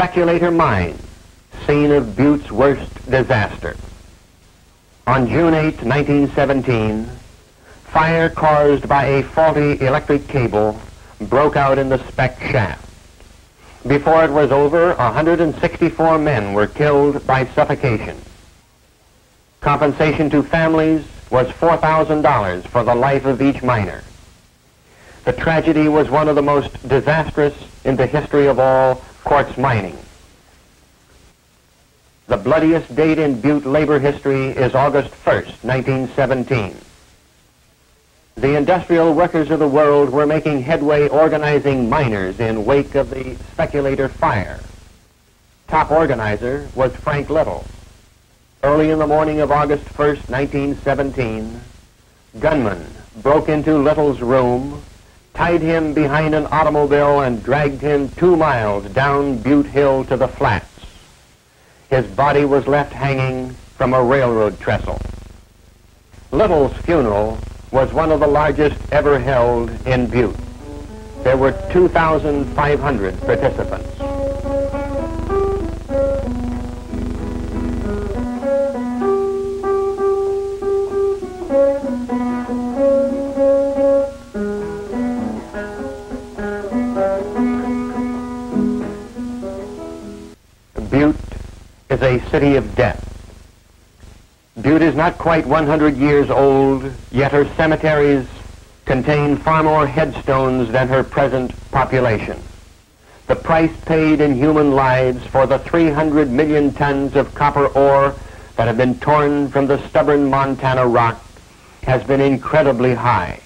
Speculator Mine, scene of Butte's worst disaster. On June 8, 1917, fire caused by a faulty electric cable broke out in the spec shaft. Before it was over, 164 men were killed by suffocation. Compensation to families was $4,000 for the life of each miner. The tragedy was one of the most disastrous in the history of all quartz mining. The bloodiest date in Butte labor history is August 1st, 1917. The industrial workers of the world were making headway organizing miners in wake of the speculator fire. Top organizer was Frank Little. Early in the morning of August 1st, 1917, gunmen broke into Little's room, tied him behind an automobile, and dragged him two miles down Butte Hill to the flats. His body was left hanging from a railroad trestle. Little's funeral was one of the largest ever held in Butte. There were 2,500 participants. Is a city of death. Butte is not quite 100 years old, yet her cemeteries contain far more headstones than her present population. The price paid in human lives for the 300 million tons of copper ore that have been torn from the stubborn Montana rock has been incredibly high.